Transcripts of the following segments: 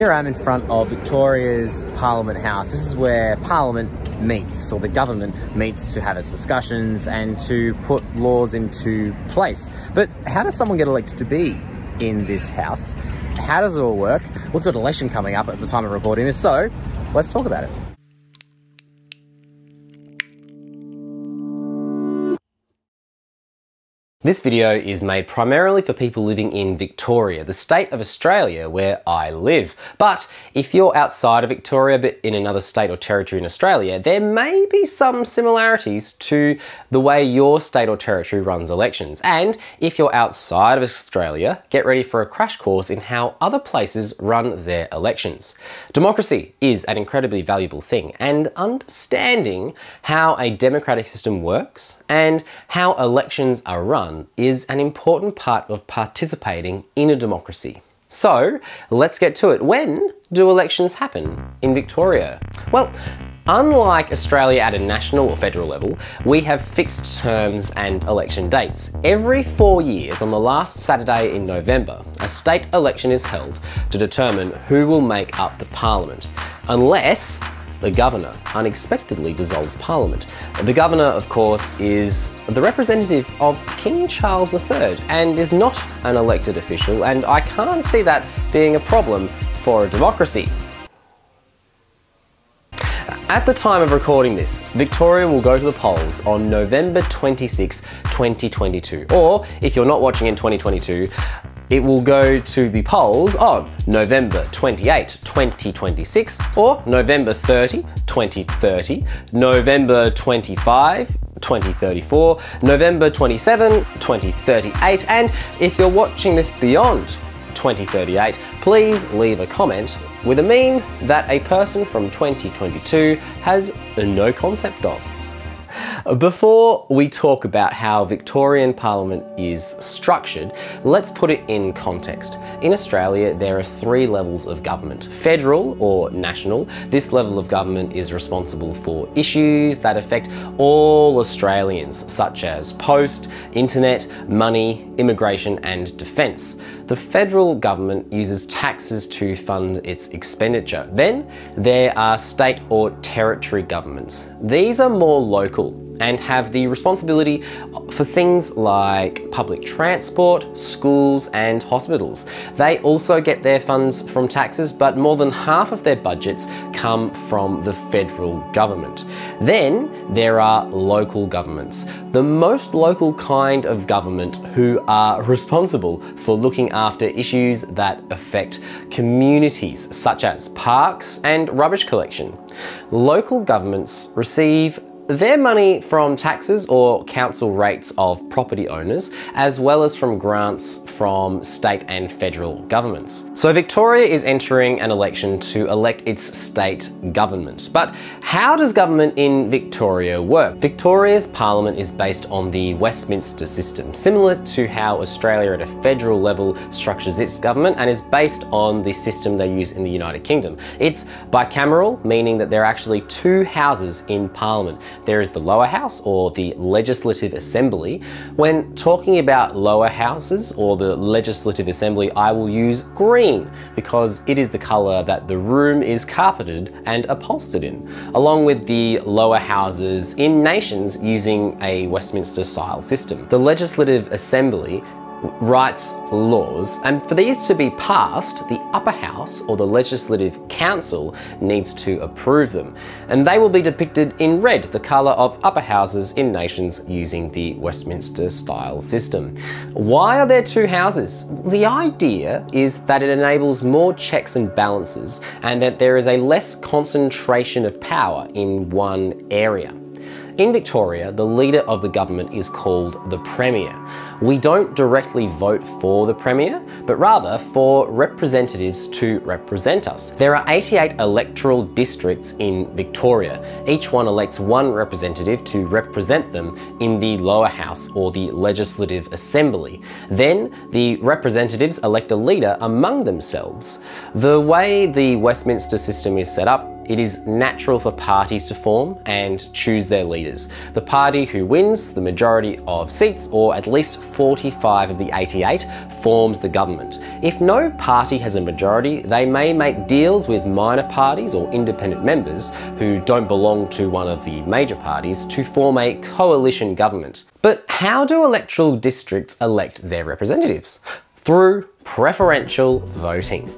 Here I am in front of Victoria's Parliament House. This is where Parliament meets, or the government meets to have its discussions and to put laws into place. But how does someone get elected to be in this house? How does it all work? We've got an election coming up at the time of recording this, so let's talk about it. This video is made primarily for people living in Victoria, the state of Australia where I live. But if you're outside of Victoria but in another state or territory in Australia, there may be some similarities to the way your state or territory runs elections. And if you're outside of Australia, get ready for a crash course in how other places run their elections. Democracy is an incredibly valuable thing, and understanding how a democratic system works and how elections are run Um, is an important part of participating in a democracy. So let's get to it. When do elections happen in Victoria? Well, Unlike Australia at a national or federal level, we have fixed terms and election dates. Every four years, on the last Saturday in November, a state election is held to determine who will make up the parliament, unless the governor unexpectedly dissolves parliament. The governor, of course, is the representative of King Charles III and is not an elected official, and I can't see that being a problem for a democracy. At the time of recording this, Victoria will go to the polls on November 26, 2022. Or, if you're not watching in 2022, it will go to the polls on November 28, 2026, or November 30, 2030, November 25, 2034, November 27, 2038, and if you're watching this beyond 2038, please leave a comment with a meme that a person from 2022 has no concept of. Before we talk about how Victorian Parliament is structured, let's put it in context. In Australia, there are three levels of government. Federal or national, this level of government is responsible for issues that affect all Australians, such as post, internet, money, immigration and defence. The federal government uses taxes to fund its expenditure. Then there are state or territory governments. These are more local and have the responsibility for things like public transport, schools and hospitals. They also get their funds from taxes, but more than half of their budgets come from the federal government. Then there are local governments, the most local kind of government who are responsible for looking after issues that affect communities such as parks and rubbish collection. Local governments receive their money from taxes or council rates of property owners, as well as from grants from state and federal governments. So Victoria is entering an election to elect its state government. But how does government in Victoria work? Victoria's parliament is based on the Westminster system, similar to how Australia at a federal level structures its government and is based on the system they use in the United Kingdom. It's bicameral, meaning that there are actually two houses in parliament. There is the lower house or the legislative assembly. When talking about lower houses or the legislative assembly, I will use green because it is the color that the room is carpeted and upholstered in, along with the lower houses in nations using a Westminster style system. The legislative assembly writes laws, and for these to be passed, the upper house or the legislative council needs to approve them. And they will be depicted in red, the colour of upper houses in nations using the Westminster style system. Why are there two houses? The idea is that it enables more checks and balances and that there is a less concentration of power in one area. In Victoria, the leader of the government is called the Premier. We don't directly vote for the Premier, but rather for representatives to represent us. There are 88 electoral districts in Victoria. Each one elects one representative to represent them in the lower house or the Legislative Assembly. Then the representatives elect a leader among themselves. The way the Westminster system is set up it is natural for parties to form and choose their leaders. The party who wins the majority of seats, or at least 45 of the 88, forms the government. If no party has a majority, they may make deals with minor parties or independent members who don't belong to one of the major parties to form a coalition government. But how do electoral districts elect their representatives? Through preferential voting.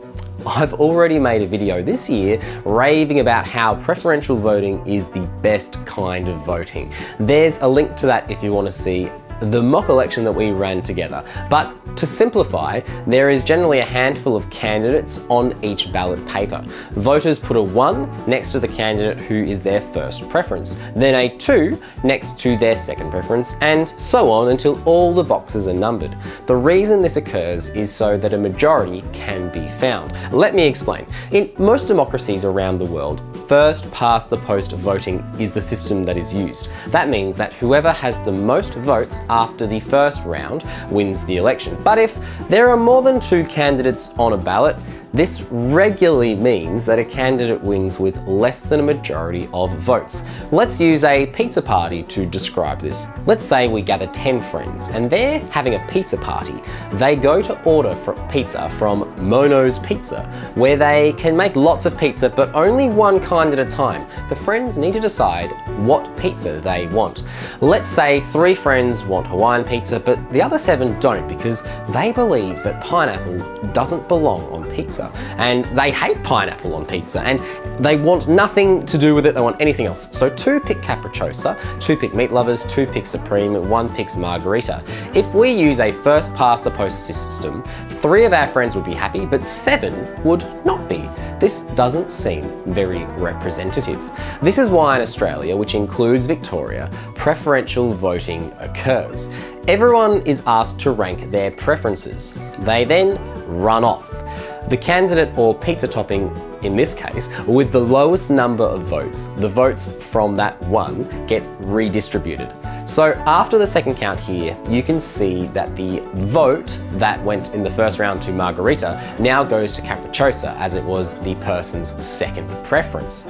I've already made a video this year raving about how preferential voting is the best kind of voting. There's a link to that if you want to see the mock election that we ran together. But to simplify, there is generally a handful of candidates on each ballot paper. Voters put a 1 next to the candidate who is their first preference, then a 2 next to their second preference, and so on until all the boxes are numbered. The reason this occurs is so that a majority can be found. Let me explain. In most democracies around the world, first past the post voting is the system that is used. That means that whoever has the most votes after the first round wins the election. But if there are more than two candidates on a ballot, this regularly means that a candidate wins with less than a majority of votes. Let's use a pizza party to describe this. Let's say we gather 10 friends and they're having a pizza party. They go to order for pizza from Mono's Pizza, where they can make lots of pizza but only one kind at a time. The friends need to decide what pizza they want. Let's say three friends want Hawaiian pizza but the other seven don't because they believe that pineapple doesn't belong on pizza and they hate pineapple on pizza and they want nothing to do with it, they want anything else. So two pick capricciosa, two pick meat lovers, two pick supreme, one picks margarita. If we use a first past the post system, three of our friends would be happy, but seven would not be. This doesn't seem very representative. This is why in Australia, which includes Victoria, preferential voting occurs. Everyone is asked to rank their preferences. They then run off. The candidate or pizza topping, in this case, with the lowest number of votes, the votes from that one get redistributed. So after the second count here, you can see that the vote that went in the first round to Margarita now goes to Capricciosa as it was the person's second preference.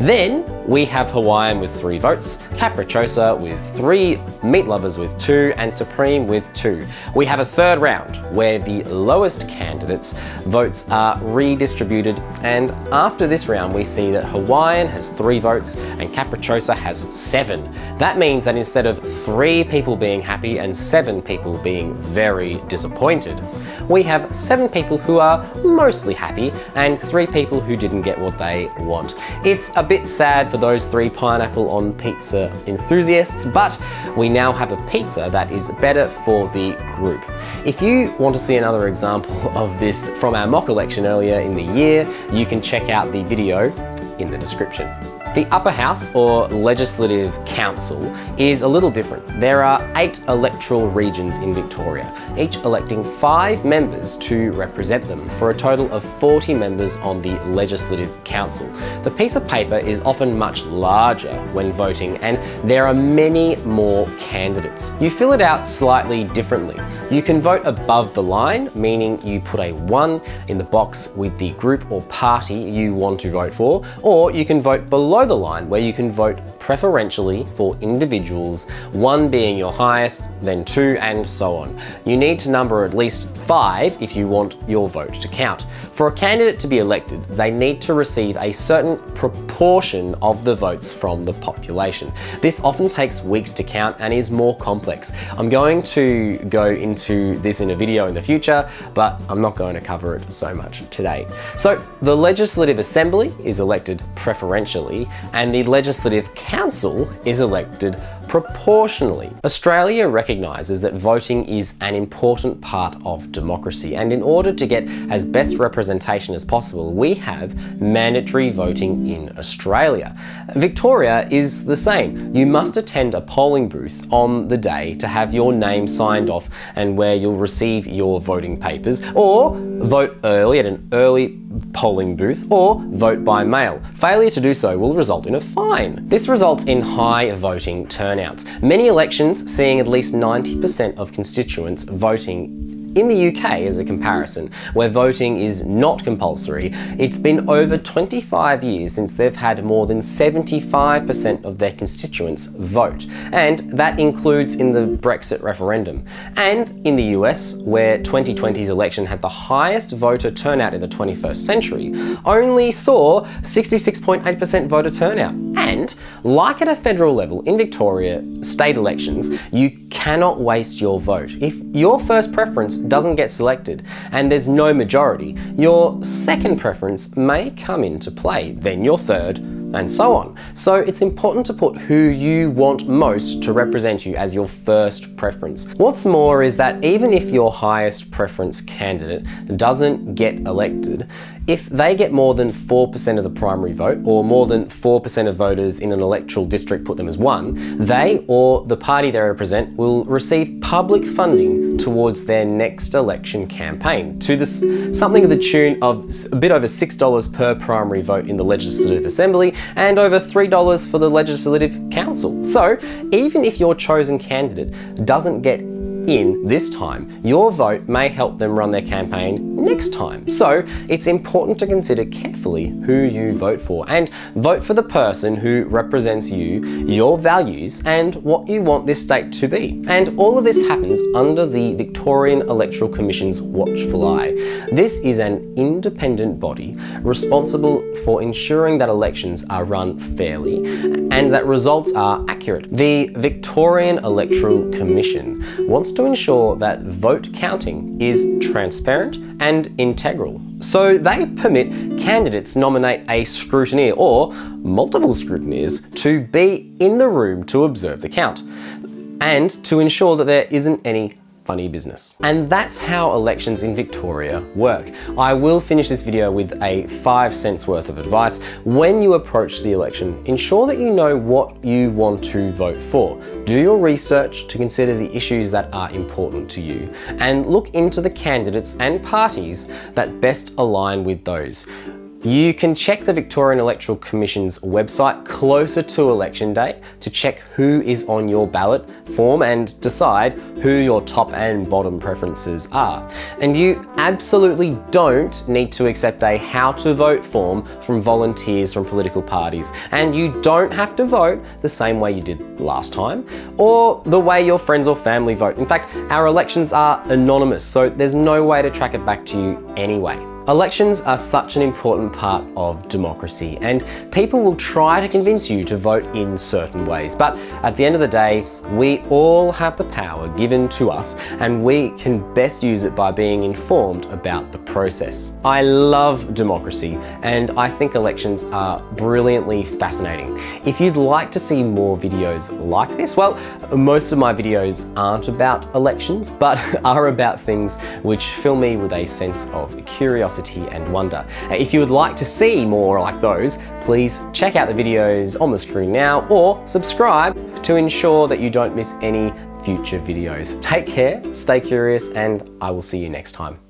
Then we have Hawaiian with three votes, Capricciosa with three, Meat Lovers with two, and Supreme with two. We have a third round where the lowest candidates' votes are redistributed, and after this round we see that Hawaiian has three votes and Capricciosa has seven. That means that instead of three people being happy and seven people being very disappointed, we have seven people who are mostly happy and three people who didn't get what they want. It's a bit sad for those three pineapple on pizza enthusiasts, but we now have a pizza that is better for the group. If you want to see another example of this from our mock election earlier in the year, you can check out the video in the description. The upper house, or legislative council, is a little different. There are eight electoral regions in Victoria, each electing five members to represent them, for a total of 40 members on the legislative council. The piece of paper is often much larger when voting, and there are many more candidates. You fill it out slightly differently. You can vote above the line, meaning you put a 1 in the box with the group or party you want to vote for, or you can vote below the line where you can vote preferentially for individuals, one being your highest, then two, and so on. You need to number at least five if you want your vote to count. For a candidate to be elected, they need to receive a certain proportion of the votes from the population. This often takes weeks to count and is more complex. I'm going to go into this in a video in the future, but I'm not going to cover it so much today. So the Legislative Assembly is elected preferentially and the Legislative Council is elected proportionally. Australia recognises that voting is an important part of democracy and in order to get as best representation as possible we have mandatory voting in Australia. Victoria is the same. You must attend a polling booth on the day to have your name signed off and where you'll receive your voting papers or vote early at an early polling booth or vote by mail. Failure to do so will result in a fine. This results in high voting turnouts. Many elections seeing at least 90% of constituents voting In the UK, as a comparison, where voting is not compulsory, it's been over 25 years since they've had more than 75% of their constituents vote, and that includes in the Brexit referendum. And in the US, where 2020's election had the highest voter turnout in the 21st century, only saw 66.8% voter turnout. And, like at a federal level, in Victoria, state elections, you cannot waste your vote. If your first preference doesn't get selected and there's no majority, your second preference may come into play, then your third, and so on. So it's important to put who you want most to represent you as your first preference. What's more is that even if your highest preference candidate doesn't get elected, if they get more than 4% of the primary vote, or more than 4% of voters in an electoral district put them as one, they or the party they represent will receive public funding towards their next election campaign to this, something of the tune of a bit over $6 per primary vote in the Legislative Assembly and over $3 for the Legislative Council. So even if your chosen candidate doesn't get in this time, your vote may help them run their campaign next time. So it's important to consider carefully who you vote for and vote for the person who represents you, your values, and what you want this state to be. And all of this happens under the Victorian Electoral Commission's watchful eye. This is an independent body responsible for ensuring that elections are run fairly and that results are accurate. The Victorian Electoral Commission wants to ensure that vote counting is transparent and integral. So they permit candidates nominate a scrutineer or multiple scrutineers to be in the room to observe the count and to ensure that there isn't any funny business. And that's how elections in Victoria work. I will finish this video with a five cents worth of advice. When you approach the election, ensure that you know what you want to vote for. Do your research to consider the issues that are important to you and look into the candidates and parties that best align with those. You can check the Victorian Electoral Commission's website closer to election day to check who is on your ballot form and decide who your top and bottom preferences are. And you absolutely don't need to accept a how to vote form from volunteers from political parties. And you don't have to vote the same way you did last time or the way your friends or family vote. In fact, our elections are anonymous, so there's no way to track it back to you anyway. Elections are such an important part of democracy and people will try to convince you to vote in certain ways. But at the end of the day, we all have the power given to us and we can best use it by being informed about the process. I love democracy and I think elections are brilliantly fascinating. If you'd like to see more videos like this, well, most of my videos aren't about elections, but are about things which fill me with a sense of curiosity curiosity and wonder. Uh, if you would like to see more like those, please check out the videos on the screen now or subscribe to ensure that you don't miss any future videos. Take care, stay curious, and I will see you next time.